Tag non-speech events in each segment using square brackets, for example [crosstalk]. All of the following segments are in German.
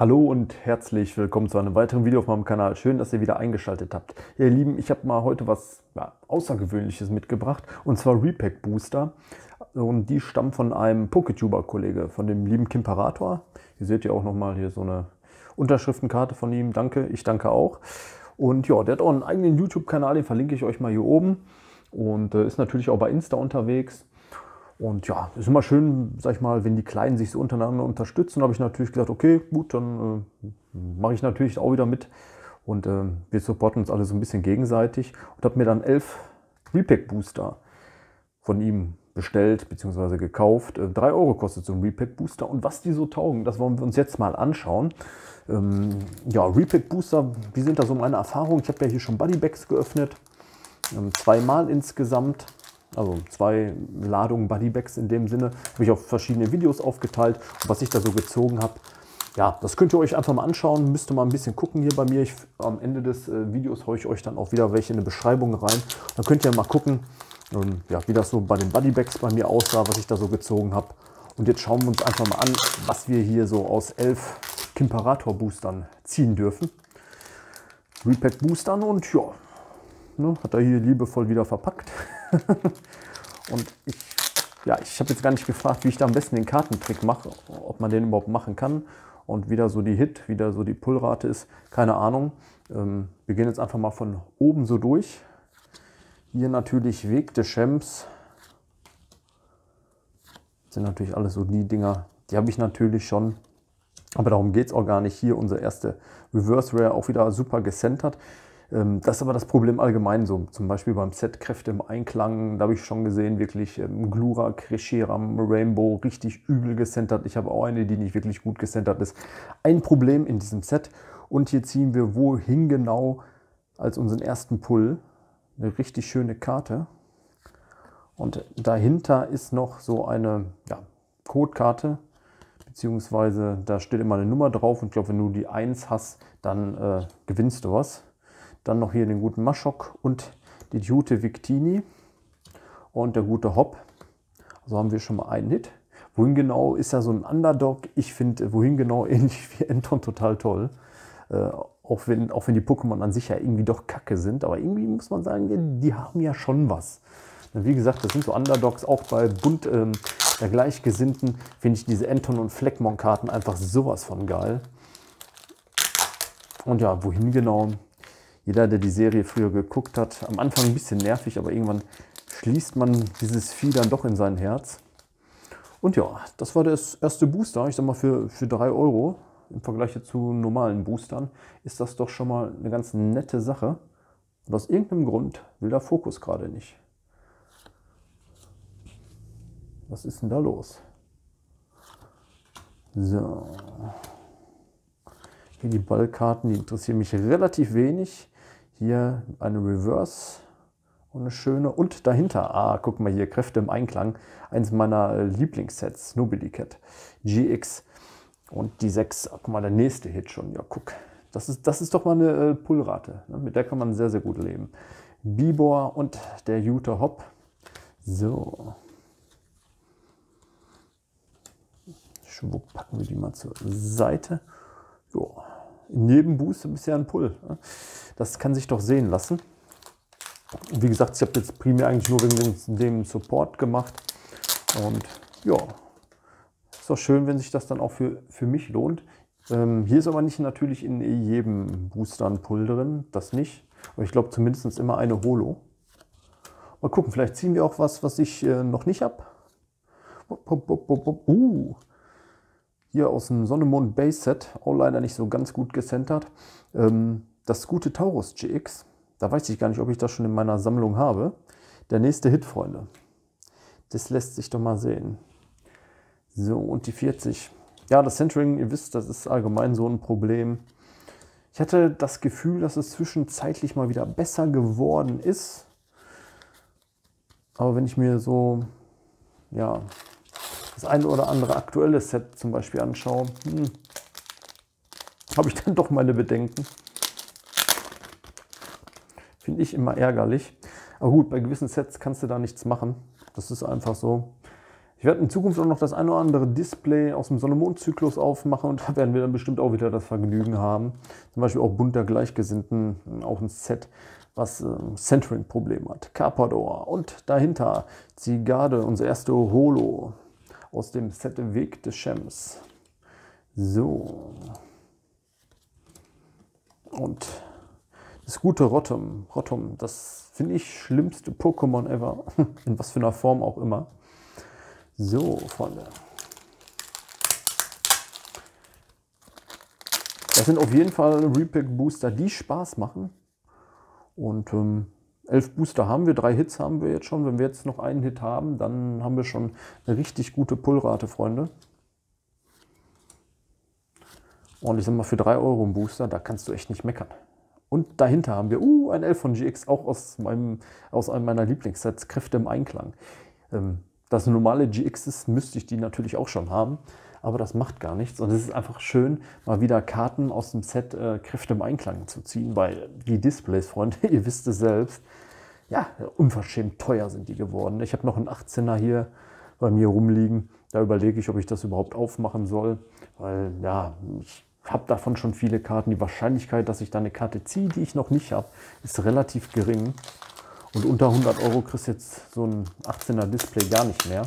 Hallo und herzlich willkommen zu einem weiteren Video auf meinem Kanal. Schön, dass ihr wieder eingeschaltet habt. Ihr Lieben, ich habe mal heute was ja, Außergewöhnliches mitgebracht und zwar Repack Booster. Und die stammen von einem Poketuber-Kollege, von dem lieben Kimperator. Hier seht ihr auch nochmal hier so eine Unterschriftenkarte von ihm. Danke, ich danke auch. Und ja, der hat auch einen eigenen YouTube-Kanal, den verlinke ich euch mal hier oben. Und äh, ist natürlich auch bei Insta unterwegs. Und ja, ist immer schön, sag ich mal, wenn die Kleinen sich so untereinander unterstützen, habe ich natürlich gesagt, okay, gut, dann äh, mache ich natürlich auch wieder mit. Und äh, wir supporten uns alle so ein bisschen gegenseitig. Und habe mir dann elf Repack Booster von ihm bestellt bzw. gekauft. Äh, 3 Euro kostet so ein Repack Booster. Und was die so taugen, das wollen wir uns jetzt mal anschauen. Ähm, ja, Repack Booster, wie sind da so meine Erfahrungen? Ich habe ja hier schon Buddybags geöffnet. Ähm, zweimal insgesamt. Also zwei Ladungen Buddybags in dem Sinne. Habe ich auf verschiedene Videos aufgeteilt. Was ich da so gezogen habe, ja, das könnt ihr euch einfach mal anschauen. Müsst ihr mal ein bisschen gucken hier bei mir. Ich, am Ende des äh, Videos haue ich euch dann auch wieder welche in eine Beschreibung rein. Dann könnt ihr mal gucken, ähm, ja, wie das so bei den Buddybags bei mir aussah, was ich da so gezogen habe. Und jetzt schauen wir uns einfach mal an, was wir hier so aus elf Kimperator Boostern ziehen dürfen. Repack Boostern und ja, ne, hat er hier liebevoll wieder verpackt. [laughs] und ich, ja, ich habe jetzt gar nicht gefragt, wie ich da am besten den Kartentrick mache, ob man den überhaupt machen kann. Und wieder so die Hit, wieder so die Pullrate ist, keine Ahnung. Ähm, wir gehen jetzt einfach mal von oben so durch. Hier natürlich Weg des Champs. Das sind natürlich alles so die Dinger, die habe ich natürlich schon. Aber darum geht es auch gar nicht. Hier unser erste Reverse Rare auch wieder super gecentert. Ähm, das ist aber das Problem allgemein so. Zum Beispiel beim Set Kräfte im Einklang, da habe ich schon gesehen, wirklich ähm, Glura, Cresceram, Rainbow richtig übel gecentert. Ich habe auch eine, die nicht wirklich gut gecentert ist. Ein Problem in diesem Set. Und hier ziehen wir wohin genau als unseren ersten Pull. Eine richtig schöne Karte. Und dahinter ist noch so eine ja, Codekarte, beziehungsweise da steht immer eine Nummer drauf. Und ich glaube, wenn du die 1 hast, dann äh, gewinnst du was. Dann noch hier den guten Maschok und die Jute Victini und der gute Hopp. Also haben wir schon mal einen Hit. Wohin genau ist ja so ein Underdog. Ich finde Wohin genau [laughs] ähnlich wie Anton total toll. Äh, auch, wenn, auch wenn die Pokémon an sich ja irgendwie doch kacke sind. Aber irgendwie muss man sagen, die, die haben ja schon was. Wie gesagt, das sind so Underdogs. Auch bei Bund ähm, der Gleichgesinnten finde ich diese Anton- und Fleckmon-Karten einfach sowas von geil. Und ja, wohin genau? Jeder, der die Serie früher geguckt hat, am Anfang ein bisschen nervig, aber irgendwann schließt man dieses Vieh dann doch in sein Herz. Und ja, das war das erste Booster. Ich sag mal, für, für 3 Euro im Vergleich zu normalen Boostern ist das doch schon mal eine ganz nette Sache. Und aus irgendeinem Grund will der Fokus gerade nicht. Was ist denn da los? So. Hier die Ballkarten, die interessieren mich relativ wenig. Hier eine Reverse und eine schöne. Und dahinter, ah, guck mal hier, Kräfte im Einklang. Eins meiner äh, Lieblingssets, Nobili Cat GX. Und die 6, guck mal, der nächste Hit schon. Ja, guck. Das ist, das ist doch mal eine äh, Pullrate. Ne? Mit der kann man sehr, sehr gut leben. Bibor und der Jute Hop. So. Schwupp, packen wir die mal zur Seite. Jo in jedem Booster bisher ein Pull. Das kann sich doch sehen lassen. wie gesagt, ich habe jetzt primär eigentlich nur wegen dem Support gemacht. Und ja, ist doch schön, wenn sich das dann auch für, für mich lohnt. Ähm, hier ist aber nicht natürlich in jedem Booster ein Pull drin, das nicht. Aber ich glaube zumindest immer eine Holo. Mal gucken, vielleicht ziehen wir auch was, was ich äh, noch nicht habe. Uh, hier aus dem Sonnemond Base Set, auch leider nicht so ganz gut gecentert. Ähm, das gute Taurus GX, da weiß ich gar nicht, ob ich das schon in meiner Sammlung habe. Der nächste Hit, Freunde. Das lässt sich doch mal sehen. So, und die 40. Ja, das Centering, ihr wisst, das ist allgemein so ein Problem. Ich hatte das Gefühl, dass es zwischenzeitlich mal wieder besser geworden ist. Aber wenn ich mir so, ja, das eine oder andere aktuelle Set zum Beispiel anschaue, hm, habe ich dann doch meine Bedenken. Finde ich immer ärgerlich. Aber gut, bei gewissen Sets kannst du da nichts machen. Das ist einfach so. Ich werde in Zukunft auch noch das eine oder andere Display aus dem Sonne-Mond-Zyklus aufmachen und [laughs] da werden wir dann bestimmt auch wieder das Vergnügen haben. Zum Beispiel auch bunter Gleichgesinnten, auch ein Set, was äh, Centering-Problem hat. Carpador und dahinter Zigarde, unser erste Holo aus dem Set Weg des Shems. So. Und das gute Rotom. Rotom, das finde ich schlimmste Pokémon ever. [laughs] In was für einer Form auch immer. So, Freunde. Das sind auf jeden Fall Repack Booster, die Spaß machen. Und ähm, elf Booster haben wir, drei Hits haben wir jetzt schon. Wenn wir jetzt noch einen Hit haben, dann haben wir schon eine richtig gute Pullrate, Freunde. Und ich sag mal, für 3 Euro ein Booster, da kannst du echt nicht meckern. Und dahinter haben wir, uh, ein Elf von GX, auch aus, meinem, aus einem meiner Lieblingssets, Kräfte im Einklang. Ähm, das normale GX ist, müsste ich die natürlich auch schon haben, aber das macht gar nichts. Und es ist einfach schön, mal wieder Karten aus dem Set äh, Kräfte im Einklang zu ziehen, weil die Displays, Freunde, [laughs] ihr wisst es selbst, ja, unverschämt teuer sind die geworden. Ich habe noch einen 18er hier bei mir rumliegen. Da überlege ich, ob ich das überhaupt aufmachen soll, weil ja, ich habe davon schon viele Karten. Die Wahrscheinlichkeit, dass ich da eine Karte ziehe, die ich noch nicht habe, ist relativ gering. Und unter 100 Euro kriegst du jetzt so ein 18er Display gar nicht mehr.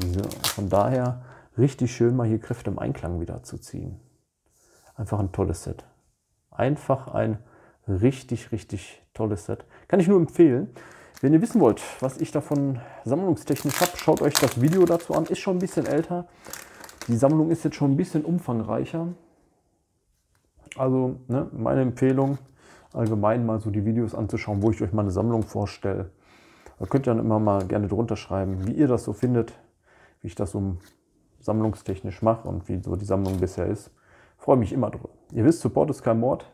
So, von daher richtig schön mal hier Kräfte im Einklang wieder zu ziehen. Einfach ein tolles Set. Einfach ein richtig, richtig tolles Set. Kann ich nur empfehlen. Wenn ihr wissen wollt, was ich davon sammlungstechnisch habe, schaut euch das Video dazu an. Ist schon ein bisschen älter. Die Sammlung ist jetzt schon ein bisschen umfangreicher. Also ne, meine Empfehlung, allgemein mal so die Videos anzuschauen, wo ich euch meine Sammlung vorstelle. Da könnt ihr dann immer mal gerne drunter schreiben, wie ihr das so findet, wie ich das so sammlungstechnisch mache und wie so die Sammlung bisher ist. Freue mich immer drüber. Ihr wisst, Support ist kein Mord.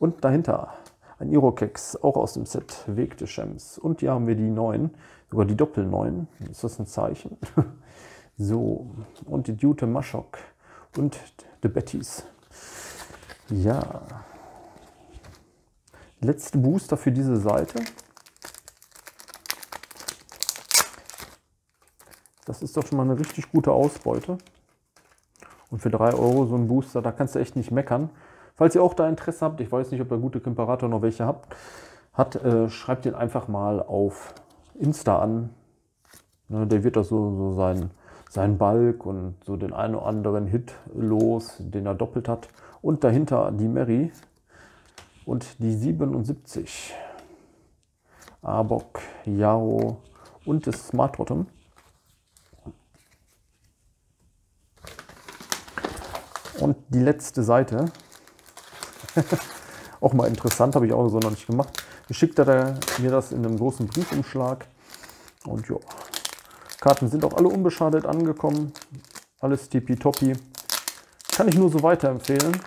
Und dahinter ein Irokex, auch aus dem Set Weg des Shems. Und hier haben wir die neuen, sogar die Doppel 9. Ist das ein Zeichen? [laughs] so, und die Jute Maschok und die Bettys. Ja, letzte Booster für diese Seite. Das ist doch schon mal eine richtig gute Ausbeute. Und für 3 Euro so ein Booster, da kannst du echt nicht meckern. Falls ihr auch da Interesse habt, ich weiß nicht, ob der gute Kimperator noch welche habt, hat, äh, schreibt den einfach mal auf Insta an. Ne, der wird da so, so sein, sein Balk und so den einen oder anderen Hit los, den er doppelt hat. Und dahinter die Mary, und die 77. Arbok, Yaro und das Smart Bottom. Und die letzte Seite. [laughs] auch mal interessant, habe ich auch so noch nicht gemacht. Geschickt hat er mir das in einem großen Briefumschlag. Und ja, Karten sind auch alle unbeschadet angekommen. Alles tippitoppi. Kann ich nur so weiterempfehlen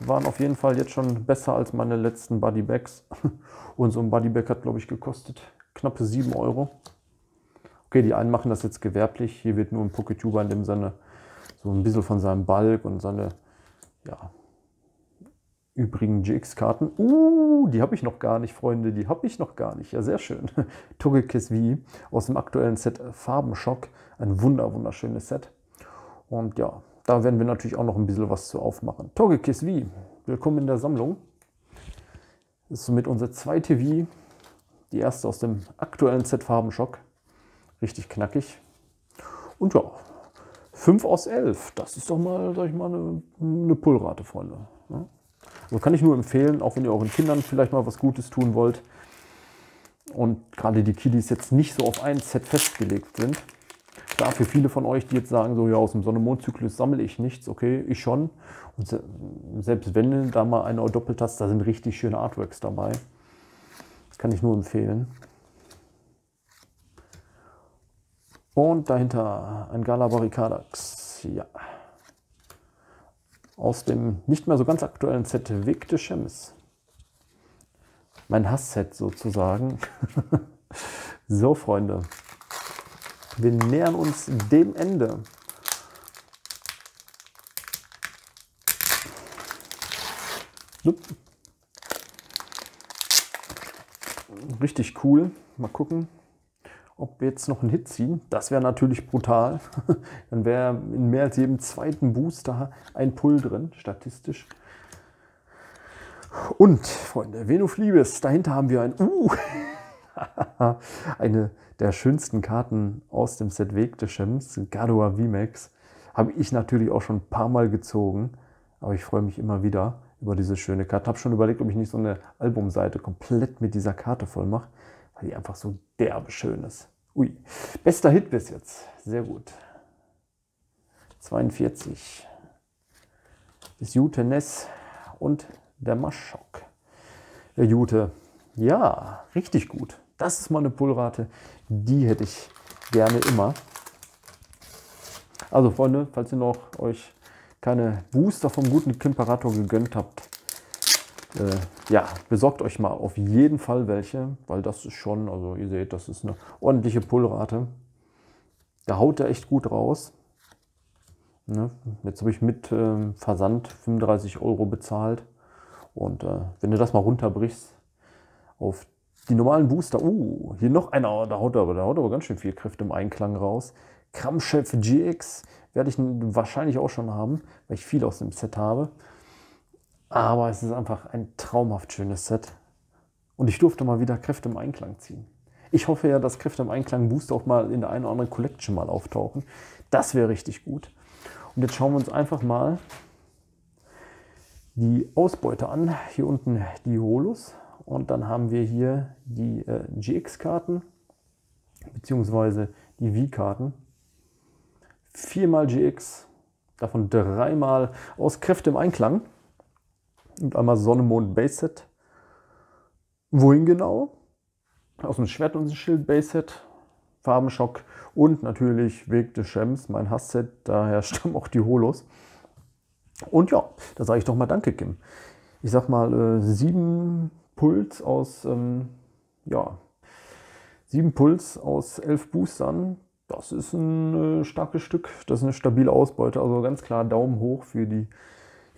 waren auf jeden Fall jetzt schon besser als meine letzten Buddy Bags. [laughs] Und so ein Buddy Bag hat, glaube ich, gekostet knappe 7 Euro. Okay, die einen machen das jetzt gewerblich. Hier wird nur ein Poketuber in dem Sinne so ein bisschen von seinem Balk und seine ja, übrigen GX-Karten. Uh, die habe ich noch gar nicht, Freunde. Die habe ich noch gar nicht. Ja, sehr schön. [laughs] Togekiss V aus dem aktuellen Set Farbenschock. Ein wunder, wunderschönes Set. Und ja, da werden wir natürlich auch noch ein bisschen was zu aufmachen. Togekiss V, willkommen in der Sammlung. Das ist somit unsere zweite V, die erste aus dem aktuellen Set Farbenschock. Richtig knackig. Und ja, 5 aus 11, das ist doch mal, sag ich mal, eine, eine Pullrate, Freunde. Also kann ich nur empfehlen, auch wenn ihr euren Kindern vielleicht mal was Gutes tun wollt und gerade die Kiddies jetzt nicht so auf ein Set festgelegt sind, Klar, für viele von euch, die jetzt sagen, so ja, aus dem Sonne-Mond-Zyklus sammle ich nichts, okay, ich schon. Und selbst wenn da mal eine doppelt hast, da sind richtig schöne Artworks dabei. Das kann ich nur empfehlen. Und dahinter ein Gala Barricadax. Ja. Aus dem nicht mehr so ganz aktuellen Set Weg de Chems. Mein Hass-Set sozusagen. [laughs] so, Freunde. Wir nähern uns dem Ende. Richtig cool. Mal gucken, ob wir jetzt noch einen Hit ziehen. Das wäre natürlich brutal. [laughs] Dann wäre in mehr als jedem zweiten Booster ein Pull drin, statistisch. Und, Freunde, Venuf Liebes, dahinter haben wir ein Uh, [laughs] eine der schönsten Karten aus dem Set Weg des Chems, Gadua VMAX. Habe ich natürlich auch schon ein paar Mal gezogen, aber ich freue mich immer wieder über diese schöne Karte. Habe schon überlegt, ob ich nicht so eine Albumseite komplett mit dieser Karte voll mache, weil die einfach so derbe schön ist. Ui, bester Hit bis jetzt. Sehr gut. 42. Das Jute Ness und der Maschok. Der Jute. Ja, richtig gut. Das ist mal eine Pullrate. Die hätte ich gerne immer. Also Freunde, falls ihr noch euch keine Booster vom guten Kimperator gegönnt habt, äh, ja, besorgt euch mal auf jeden Fall welche, weil das ist schon, also ihr seht, das ist eine ordentliche Pullrate. Da haut er echt gut raus. Ne? Jetzt habe ich mit äh, Versand 35 Euro bezahlt. Und äh, wenn du das mal runterbrichst auf die normalen Booster, uh, hier noch einer, da haut aber, da haut aber ganz schön viel Kräfte im Einklang raus. Kramchef GX werde ich wahrscheinlich auch schon haben, weil ich viel aus dem Set habe. Aber es ist einfach ein traumhaft schönes Set. Und ich durfte mal wieder Kräfte im Einklang ziehen. Ich hoffe ja, dass Kräfte im Einklang Booster auch mal in der einen oder anderen Collection mal auftauchen. Das wäre richtig gut. Und jetzt schauen wir uns einfach mal die Ausbeute an. Hier unten die Holus. Und dann haben wir hier die äh, GX-Karten, beziehungsweise die V-Karten viermal GX, davon dreimal aus Kräfte im Einklang und einmal Sonne, Mond, Base Set. Wohin genau? Aus dem Schwert und Schild Base Set, Farbenschock und natürlich Weg des Shems, mein Hassset, daher stammen [laughs] auch die Holos. Und ja, da sage ich doch mal Danke, Kim. Ich sag mal, äh, sieben Puls aus, ähm, ja, sieben Puls aus elf Boostern das ist ein äh, starkes Stück. Das ist eine stabile Ausbeute. Also ganz klar Daumen hoch für die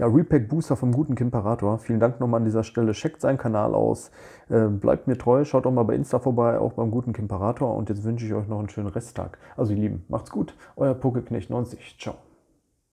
ja, Repack Booster vom guten Kimperator. Vielen Dank nochmal an dieser Stelle. Checkt seinen Kanal aus. Äh, bleibt mir treu. Schaut auch mal bei Insta vorbei, auch beim guten Kimperator. Und jetzt wünsche ich euch noch einen schönen Resttag. Also ihr Lieben, macht's gut. Euer Pokeknecht 90. Ciao.